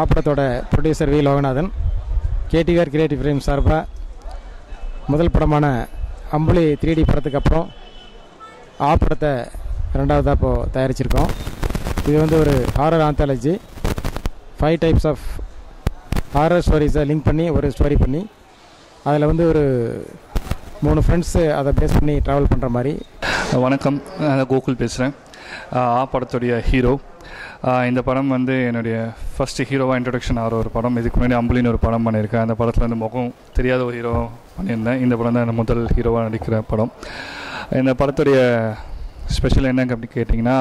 ஆப்படத்தோட producer V Loganathan KTR creative frame சார்பாக முதல் படமான அம்புலி த்ரீ டி படத்துக்கு அப்புறம் ஆப்படத்தை ரெண்டாவதாக இப்போது தயாரிச்சிருக்கோம். இது வந்து ஒரு horror anthology five types of horror ஸ்டோரிஸை link பண்ணி ஒரு ஸ்டோரி பண்ணி அதில் வந்து ஒரு மூணு ஃப்ரெண்ட்ஸு அதை பேஸ் பண்ணி ட்ராவல் பண்ணுற மாதிரி. வணக்கம். நான் கோகுல் பேசுகிறேன் ஆ படத்துடைய ஹீரோ இந்த படம் வந்து என்னுடைய ஃபஸ்ட்டு ஹீரோவாக இன்ட்ரடக்ஷன் ஆகிற ஒரு படம். இதுக்கு முன்னாடி அம்புலின்னு ஒரு படம் பண்ணியிருக்கேன். அந்த படத்தில் வந்து முகம் தெரியாத ஒரு ஹீரோ பண்ணியிருந்தேன். இந்த படம் தான் முதல் ஹீரோவாக நடிக்கிற படம். இந்த படத்துடைய ஸ்பெஷல் என்னங்க அப்படின்னு கேட்டிங்கன்னா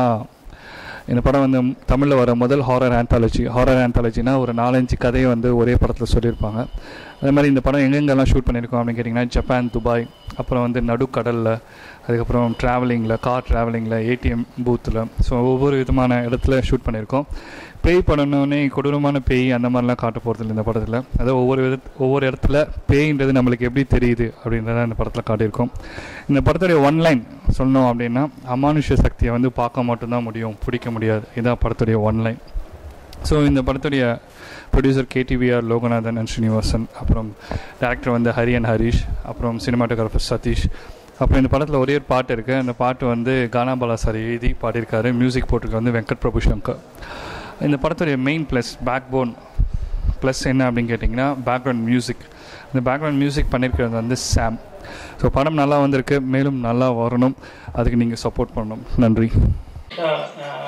இந்த படம் வந்து தமிழில் வர முதல் ஹாரர் ஆந்தாலஜி ஹாரர் ஆந்தாலஜினா ஒரு நாலஞ்சு கதையை வந்து ஒரே படத்தில் சொல்லியிருப்பாங்க. அதே மாதிரி இந்த படம் எங்கெங்கெல்லாம் ஷூட் பண்ணியிருக்கோம் அப்படின்னு கேட்டிங்கன்னா ஜப்பான் துபாய் அப்புறம் வந்து நடுக்கடலில் அதுக்கப்புறம் ட்ராவலிங்கில் கார் ட்ராவலிங்கில் ஏடிஎம் பூத்தில் ஸோ ஒவ்வொரு விதமான இடத்துல ஷூட் பண்ணியிருக்கோம். பேய் படம்னோடனே கொடூரமான பேய் அந்த மாதிரிலாம் காட்ட போகிறதில்ல இந்த படத்தில். அதாவது ஒவ்வொரு வித ஒவ்வொரு இடத்துல பேய்ன்றது நம்மளுக்கு எப்படி தெரியுது அப்படின்றத இந்த படத்தில் காட்டியிருக்கோம். இந்த படத்துடைய ஒன் லைன் சொல்லணும் அப்படின்னா அமானுஷ்ய சக்தியை வந்து பார்க்க மட்டும்தான் முடியும் பிடிக்க முடியாது. இதுதான் படத்துடைய ஒன் லைன் ஸோ இந்த படத்துடைய producer KTVR Loganathan and Srinivasan அப்புறம் டேரக்டர் வந்து ஹரி அண்ட் ஹரீஷ் அப்புறம் சினிமாட்டோகிராஃபர் சதீஷ். அப்புறம் இந்த படத்தில் ஒரே ஒரு பாட்டு இருக்குது அந்த பாட்டு வந்து கானாபாலா சார் எழுதி பாடியிருக்காரு. மியூசிக் போட்டிருக்க வந்து வெங்கட் பிரபு சங்கர் இந்த படத்துடைய main plus backbone plus என்ன அப்படின்னு கேட்டிங்கன்னா பேக்ரவுண்ட் மியூசிக் இந்த பேக்ரவுண்ட் மியூசிக் பண்ணியிருக்கிறது வந்து சாம் ஸோ படம் நல்லா வந்திருக்கு. மேலும் நல்லா வரணும். அதுக்கு நீங்கள் சப்போர்ட் பண்ணணும். நன்றி. Uh,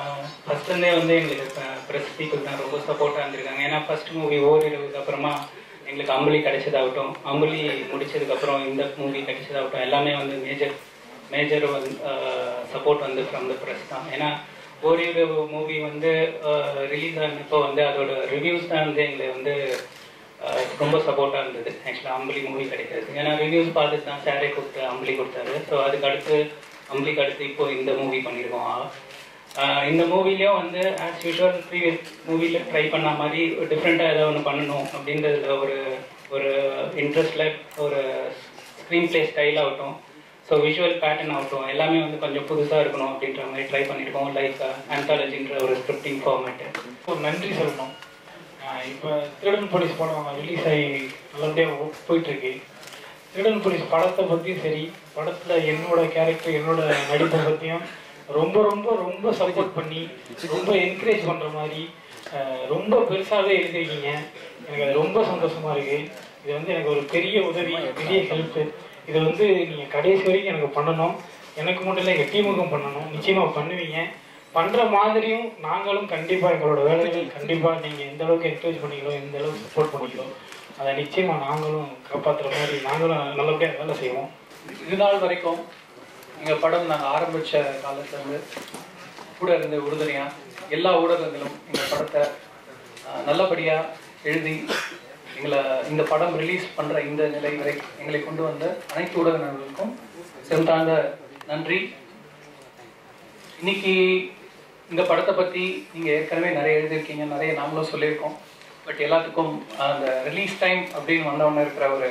ஃபஸ்ட்டுந்தே வந்து எங்களுக்கு ப்ரெஸ் பீப்புள் தான் ரொம்ப சப்போர்ட்டாக இருந்திருக்காங்க. ஏன்னா ஃபர்ஸ்ட் மூவி ஓரிரவுக்கு அப்புறமா எங்களுக்கு அம்புலி கிடைச்சதாகட்டும் அம்புலி முடிச்சதுக்கப்புறம் இந்த மூவி கிடைச்சதாகட்டும் எல்லாமே வந்து மேஜர் மேஜர் வந்து சப்போர்ட் வந்து ஃப்ரம் த ப்ரெஸ் தான். ஏன்னா ஓரிரவு மூவி வந்து ரிலீஸ் ஆனப்போ வந்து அதோட ரிவ்யூஸ் தான் வந்து எங்களை வந்து ரொம்ப சப்போர்ட்டாக இருந்தது. ஆக்சுவலாக அம்புலி மூவி கிடைக்கிறது. ஏன்னா ரிவ்யூஸ் பார்த்துட்டு தான் சாரே கொடுத்து அம்புலி கொடுத்தாரு. ஸோ அதுக்கு அடுத்து அம்புலிக்கு அடுத்து இப்போ இந்த மூவி பண்ணியிருக்கோம் இந்த மூவிலையும் வந்து ஆஸ் யூஷுவல் ப்ரீவியஸ் மூவியில் ட்ரை பண்ண மாதிரி டிஃப்ரெண்ட்டாக ஏதோ ஒன்று பண்ணணும் அப்படின்றதுல ஒரு ஒரு இன்ட்ரெஸ்டில் ஒரு ஸ்க்ரீன் பிளே ஸ்டைல் ஆகட்டும். ஸோ விஷுவல் பேட்டர்ன் ஆகட்டும். எல்லாமே வந்து கொஞ்சம் புதுசாக இருக்கணும் அப்படின்ற மாதிரி ட்ரை பண்ணியிருக்கோம் லைக் ஆந்தாலஜின்ற uh, ஒரு ஸ்கிரிப்டிங் ஃபார்மேட்டு ஒரு நன்றி சொல்லணும். இப்போ திருடன் போலீஸ் படம் ரிலீஸ் ஆகி நல்லபடியாக போயிட்டுருக்கு. திருடன் போலீஸ் படத்தை பற்றியும் சரி படத்தில் என்னோட கேரக்டர் என்னோட நடிப்பை பற்றியும் ரொம்ப ரொம்ப ரொம்ப சப்போர்ட் பண்ணி ரொம்ப என்கரேஜ் பண்ணுற மாதிரி ரொம்ப பெருசாகவே எழுதிருக்கீங்க எனக்கு அது ரொம்ப சந்தோஷமாக இருக்குது இது வந்து எனக்கு ஒரு பெரிய உதவி பெரிய ஹெல்ப் இதை வந்து நீங்கள் கடைசி வரைக்கும் எனக்கு பண்ணணும். எனக்கு மட்டும் இல்லை எங்கள் டீமுக்கும் பண்ணணும். நிச்சயமாக பண்ணுவீங்க. பண்ணுற மாதிரியும் நாங்களும் கண்டிப்பாக எங்களோட வேலைகள் கண்டிப்பாக நீங்கள் எந்த அளவுக்கு என்கரேஜ் பண்ணிங்களோ எந்த அளவுக்கு சப்போர்ட் பண்ணிங்களோ அதை நிச்சயமாக நாங்களும் காப்பாத்துற மாதிரி நாங்களும் நல்லபடியாக வேலை செய்வோம். இது நாள் வரைக்கும் எங்கள் படம் நாங்கள் ஆரம்பித்த காலத்துலேருந்து கூட இருந்த உறுதுணையாக எல்லா ஊடகங்களும் எங்கள் படத்தை நல்லபடியாக எழுதி எங்களை இந்த படம் ரிலீஸ் பண்ணுற இந்த நிலை வரை எங்களை கொண்டு வந்த அனைத்து ஊடக நண்பர்களுக்கும் சென்றாங்க நன்றி. இன்னைக்கு இந்த படத்தை பற்றி நீங்கள் ஏற்கனவே நிறைய எழுதியிருக்கீங்க நிறைய நாமளும் சொல்லியிருக்கோம். பட் எல்லாத்துக்கும் அந்த ரிலீஸ் டைம் அப்படின்னு வந்தவொன்னே இருக்கிற ஒரு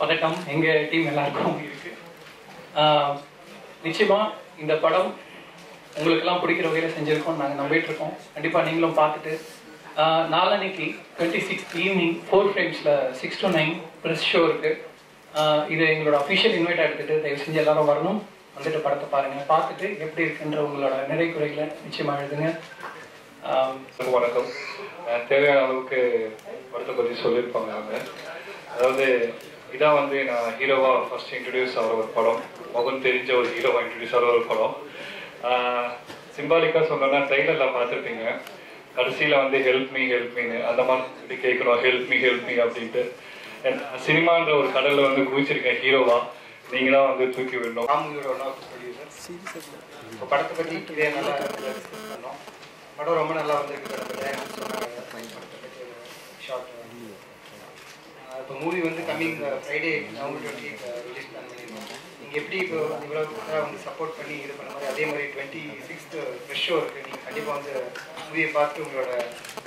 பதட்டம் எங்கள் டீம் எல்லாருக்கும் இருக்குது நிச்சயமா இந்த படம் உங்களுக்கெல்லாம் பிடிக்கிற வகையில் செஞ்சுருக்கோம் நாங்கள் நம்பிட்டு இருக்கோம் கண்டிப்பாக நீங்களும் பார்த்துட்டு நாளன்னைக்கு twenty six evening four ஃப்ரேம்ஸில் six to nine press show இருக்கு. இது எங்களோட அஃபிஷியல் இன்வைட் எடுத்துட்டு தயவு செஞ்சு எல்லாரும் வரணும். வந்துட்டு படத்தை பாருங்க. பார்த்துட்டு எப்படி இருக்குன்ற உங்களோட நிறை குறைகளை நிச்சயமா எழுதுங்க. வணக்கம். தேவையான அளவுக்கு படத்தை பற்றி சொல்லியிருப்பாங்க அவங்க. அதாவது இதான் வந்து நான் ஹீரோவா ஃபர்ஸ்ட் இன்ட்ரடியூஸ் ஆகிற ஒரு படம். முகம் தெரிஞ்ச ஒரு ஹீரோவா இன்ட்ரடியூஸ் ஆகிற ஒரு படம். சிம்பாலிக்காக சொல்லணும்னா ட்ரெயிலரில் பார்த்துருப்பீங்க. கடைசியில் வந்து ஹெல்ப் மீ ஹெல்ப் மீன்னு அந்த மாதிரி கேட்கணும் ஹெல்ப் மீ ஹெல்ப் மீ அப்படின்ட்டு. சினிமான்ற ஒரு கடலில் வந்து குதிச்சிருக்கேன் ஹீரோவா நீங்கள் தான் வந்து தூக்கி விடணும். இப்போ படத்தை பற்றி இதே நல்லா படம் ரொம்ப நல்லா வந்திருக்கு படத்தில். ஷார்ட் இப்போ மூவி வந்து coming Friday November twenty release plan பண்ணியிருக்கோம் நீங்கள் எப்படி இப்போ இவ்வளோ வந்து சப்போர்ட் பண்ணி இது பண்ண மாதிரி? அதே மாதிரி twenty sixth uh, press show இருக்குது நீங்கள் கண்டிப்பாக வந்து மூவியை பார்த்து உங்களோட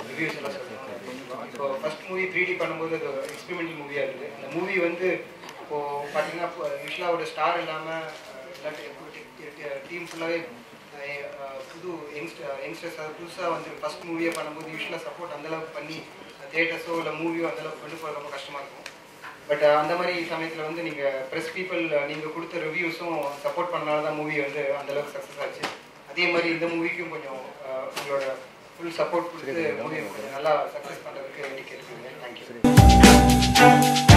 ரிவ்யூஸ் எல்லாம் சொல்லுங்கள் இப்போ ஃபர்ஸ்ட் மூவி த்ரீ டி பண்ணும்போது அது எக்ஸ்பெரிமெண்டல் மூவியாக இருக்குது அந்த மூவி வந்து இப்போது பார்த்தீங்கன்னா யூஸ்வலாக ஒரு ஸ்டார் இல்லாமல் டீம் ஃபுல்லாகவே புது யங்ஸ்டர் யங்ஸ்டர்ஸ் அது புதுசாக வந்து ஃபஸ்ட் மூவியை பண்ணும்போது யூஸ்வலாக சப்போர்ட் அந்தளவுக்கு பண்ணி தேட்டர்ஸோ இல்லை மூவியோ அந்தளவுக்கு கொண்டு போகிறது ரொம்ப கஷ்டமாக இருக்கும். பட் அந்த மாதிரி சமயத்தில் வந்து நீங்கள் ப்ரெஸ் பீப்புள் நீங்கள் கொடுத்த ரிவ்யூஸும் சப்போர்ட் பண்ணனால தான் மூவி வந்து அந்தளவுக்கு சக்ஸஸ் ஆச்சு. அதே மாதிரி இந்த மூவிக்கும் கொஞ்சம் உங்களோட ஃபுல் சப்போர்ட் கொடுத்து மூவி கொஞ்சம் நல்லா சக்ஸஸ் பண்ணுறதுக்கு வேண்டி கேட்டுக்கிறேன். தேங்க்யூ